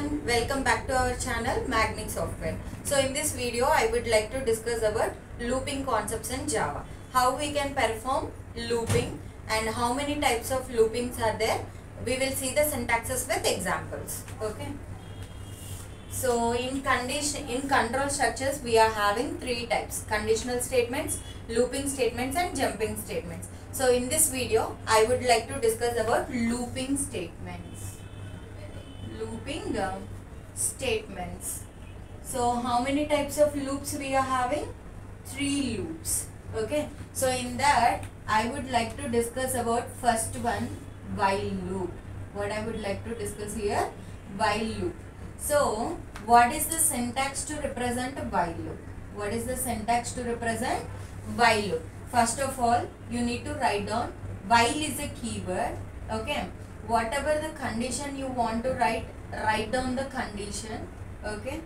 everyone, welcome back to our channel Magneq Software. So in this video I would like to discuss about looping concepts in Java. How we can perform looping and how many types of loopings are there. We will see the syntaxes with examples. Okay. So in condition in control structures we are having three types conditional statements, looping statements and jumping statements. So in this video I would like to discuss about looping statements. Looping uh, statements. So how many types of loops we are having? Three loops. Okay. So in that I would like to discuss about first one while loop. What I would like to discuss here while loop. So, what is the syntax to represent while loop? What is the syntax to represent while loop? First of all, you need to write down while is a keyword. Okay. Whatever the condition you want to write, write down the condition. Okay.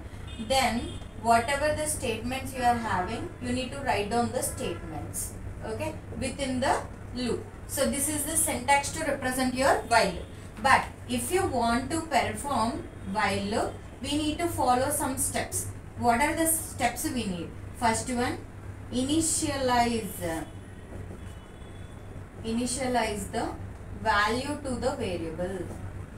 Then, whatever the statements you are having, you need to write down the statements. Okay. Within the loop. So, this is the syntax to represent your while loop. But if you want to perform while loop, we need to follow some steps. What are the steps we need? First one, initialize. Initialize the value to the variable.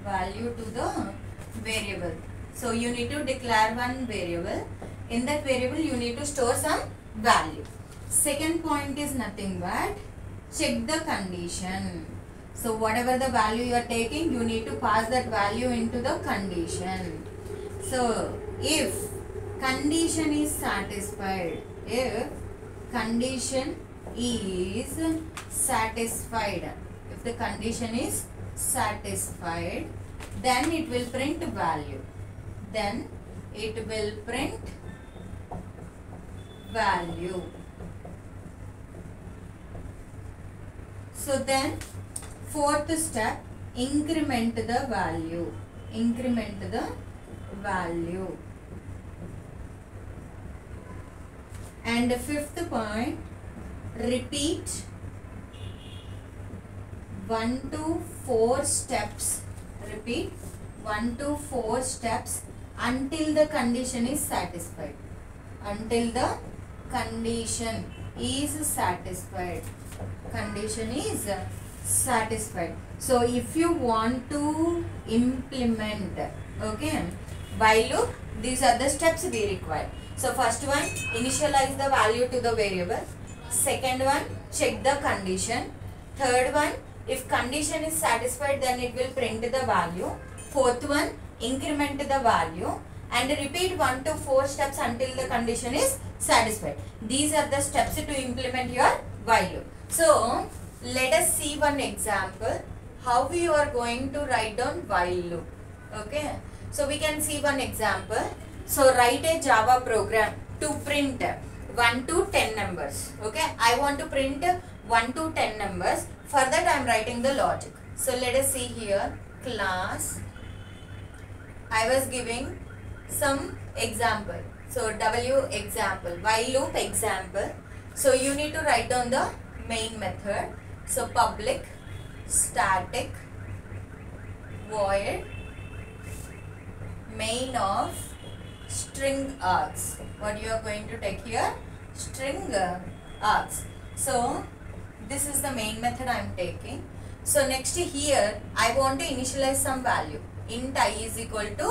Value to the variable. So you need to declare one variable. In that variable, you need to store some value. Second point is nothing but check the condition. So whatever the value you are taking, you need to pass that value into the condition. So if condition is satisfied, if condition is satisfied, if the condition is satisfied, then it will print value. Then it will print value. So then fourth step increment the value increment the value and fifth point repeat 1 to 4 steps repeat. 1 to 4 steps until the condition is satisfied. Until the condition is satisfied. Condition is satisfied. So if you want to implement okay while loop these are the steps we require. So first one initialize the value to the variable. Second one check the condition. Third one if condition is satisfied then it will print the value. Fourth one increment the value and repeat 1 to 4 steps until the condition is satisfied. These are the steps to implement your while loop so let us see one example how we are going to write down while loop. Okay? So we can see one example. So write a java program to print 1 to 10 numbers. Okay? I want to print 1 to 10 numbers for that i am writing the logic so let us see here class i was giving some example so w example while loop example so you need to write down the main method so public static void main of string args. What you are going to take here? String args. So this is the main method I am taking. So next here I want to initialize some value. Int i is equal to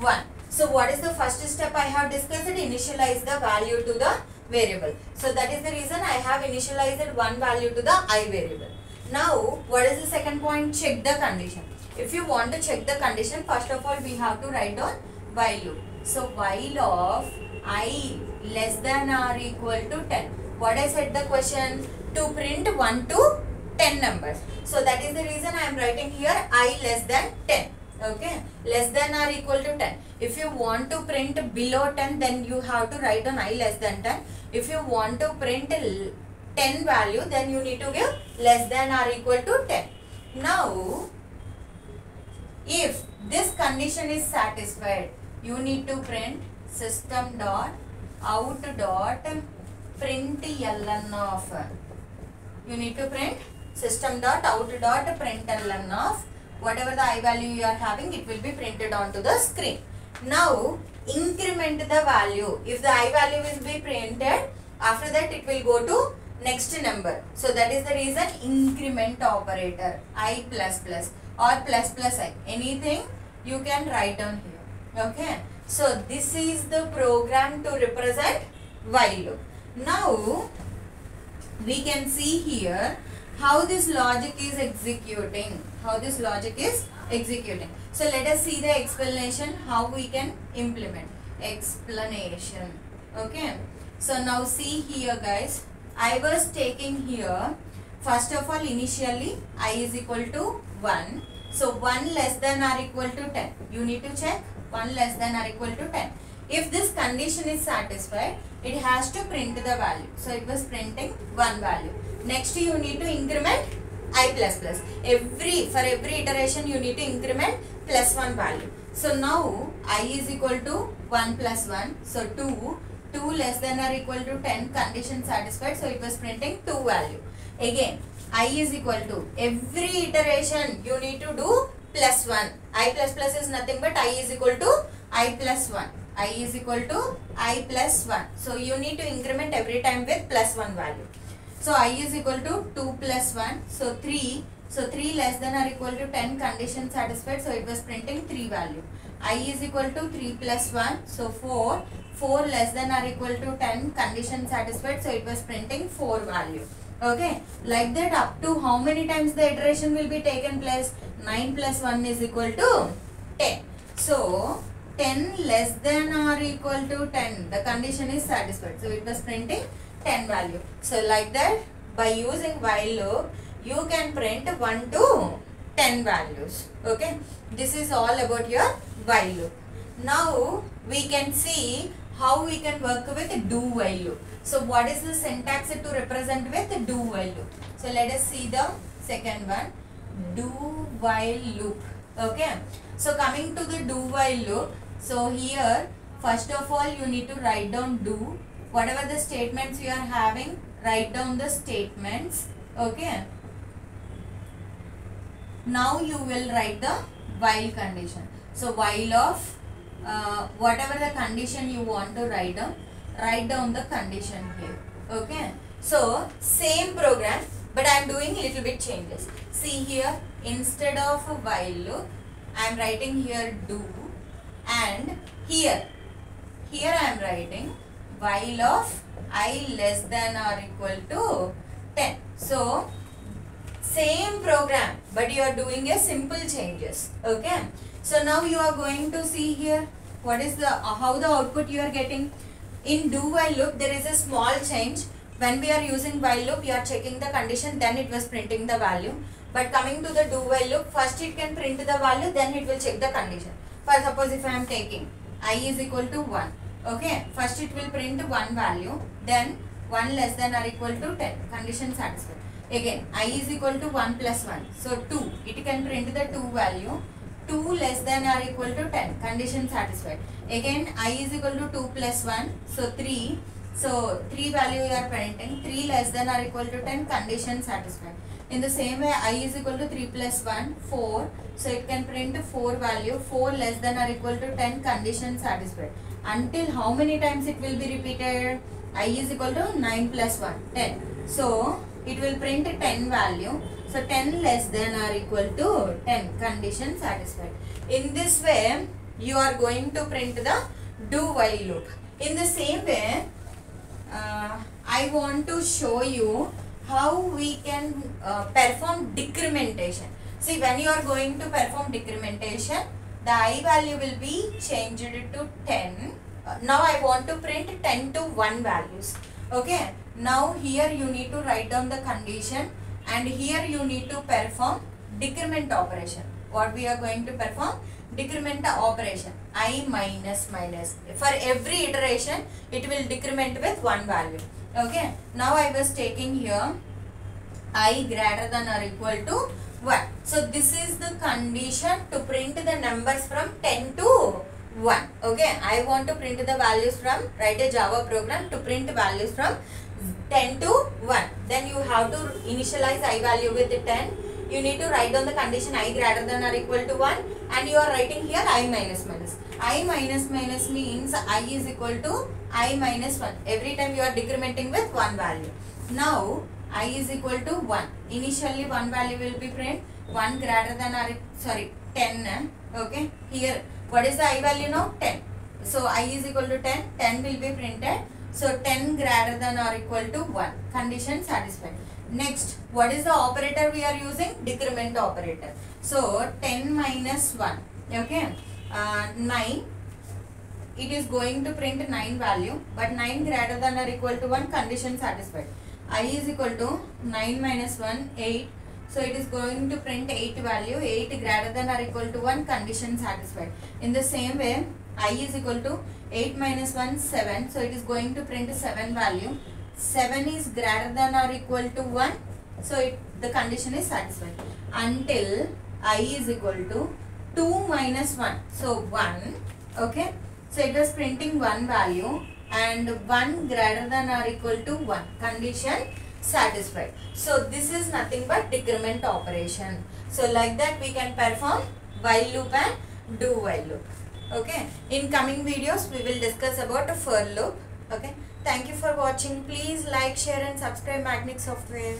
1. So what is the first step I have discussed? Initialize the value to the variable. So that is the reason I have initialized one value to the i variable. Now what is the second point? Check the condition. If you want to check the condition, first of all we have to write down while loop. So while of i less than or equal to 10. What I said the question? To print 1 to 10 numbers. So that is the reason I am writing here i less than 10 okay? Less than or equal to 10 if you want to print below 10 then you have to write on i less than 10 if you want to print 10 value then you need to give less than or equal to 10 now if this condition is satisfied you need to print system dot out dot print ln of you need to print system dot out dot println of whatever the i value you are having it will be printed onto the screen. Now increment the value. If the i value will be printed after that it will go to next number. So that is the reason increment operator i plus plus or plus plus i. Anything you can write down here. Okay? So this is the program to represent while loop. Now we can see here how this logic is executing how this logic is executing. So let us see the explanation how we can implement. Explanation. Okay. So now see here guys. I was taking here first of all initially i is equal to 1 so 1 less than or equal to 10 you need to check. 1 less than or equal to 10 if this condition is satisfied it has to print the value. So it was printing one value. Next you need to increment i plus plus. Every for every iteration you need to increment plus one value. So now i is equal to 1 plus 1 so 2 2 less than or equal to 10 condition satisfied. So it was printing 2 value. Again i is equal to every iteration you need to do plus 1 i plus plus is nothing but i is equal to i plus 1 i is equal to i plus 1 so you need to increment every time with plus 1 value. So i is equal to 2 plus 1 so 3 so 3 less than or equal to 10 condition satisfied. So it was printing 3 value. I is equal to 3 plus 1 so 4 4 less than or equal to 10 condition satisfied. So it was printing 4 value. Okay? Like that up to how many times the iteration will be taken place? 9 plus 1 is equal to 10 so 10 less than or equal to 10 the condition is satisfied. So it was printing 10 value. So like that by using while loop you can print 1 to 10 values. Okay? This is all about your while loop. Now we can see how we can work with do while loop. So what is the syntax to represent with do while loop? So let us see the second one. Do while loop. Okay? So coming to the do while loop so here first of all you need to write down do. Whatever the statements you are having write down the statements okay? Now you will write the while condition. So while of uh, whatever the condition you want to write down write down the condition here okay? So same program but i am doing little bit changes. See here instead of a while loop i am writing here do and here here i am writing while of i less than or equal to 10 so same program but you are doing a simple changes okay? So now you are going to see here what is the how the output you are getting. In do while loop there is a small change. When we are using while loop you are checking the condition then it was printing the value. But coming to the do while loop first it can print the value then it will check the condition for suppose if i am taking i is equal to 1 okay first it will print one value then 1 less than or equal to 10 condition satisfied. Again i is equal to 1 plus 1 so 2 it can print the 2 value. 2 less than or equal to 10 condition satisfied. Again i is equal to 2 plus 1 so 3 so 3 value you are printing. 3 less than or equal to 10 condition satisfied in the same way i is equal to 3 plus 1 4 so it can print 4 value. 4 less than or equal to 10 condition satisfied. Until how many times it will be repeated? I is equal to 9 plus 1 10 so it will print 10 value. So 10 less than or equal to 10 condition satisfied. In this way you are going to print the do while loop. In the same way uh, I want to show you how we can uh, perform decrementation. See when you are going to perform decrementation, the i value will be changed to 10. Uh, now I want to print 10 to 1 values. Okay. Now here you need to write down the condition and here you need to perform decrement operation. What we are going to perform? Decrement operation. i minus minus. For every iteration it will decrement with one value. Okay. Now I was taking here i greater than or equal to 1. So this is the condition to print the numbers from 10 to 1. Okay. I want to print the values from, write a Java program to print values from 10 to 1. Then you have to initialize i value with 10. You need to write down the condition i greater than or equal to 1 and you are writing here i minus minus. I minus minus means i is equal to i minus 1 every time you are decrementing with one value. Now i is equal to 1 initially one value will be print. 1 greater than or sorry 10 eh? okay here. What is the i value now? 10 so i is equal to 10 10 will be printed so 10 greater than or equal to 1 condition satisfied. Next what is the operator we are using? Decrement operator. So 10 minus 1 okay? Uh, 9 it is going to print 9 value but 9 greater than or equal to 1 condition satisfied. I is equal to 9 minus 1 8 so it is going to print 8 value. 8 greater than or equal to 1 condition satisfied. In the same way i is equal to 8 minus 1 7 so it is going to print 7 value. 7 is greater than or equal to 1 so it, the condition is satisfied. Until i is equal to 2 minus 1 so 1 okay? So it was printing 1 value and 1 greater than or equal to 1 condition satisfied. So this is nothing but decrement operation. So like that we can perform while loop and do while loop okay in coming videos we will discuss about a for loop okay thank you for watching. Please like share and subscribe magneq software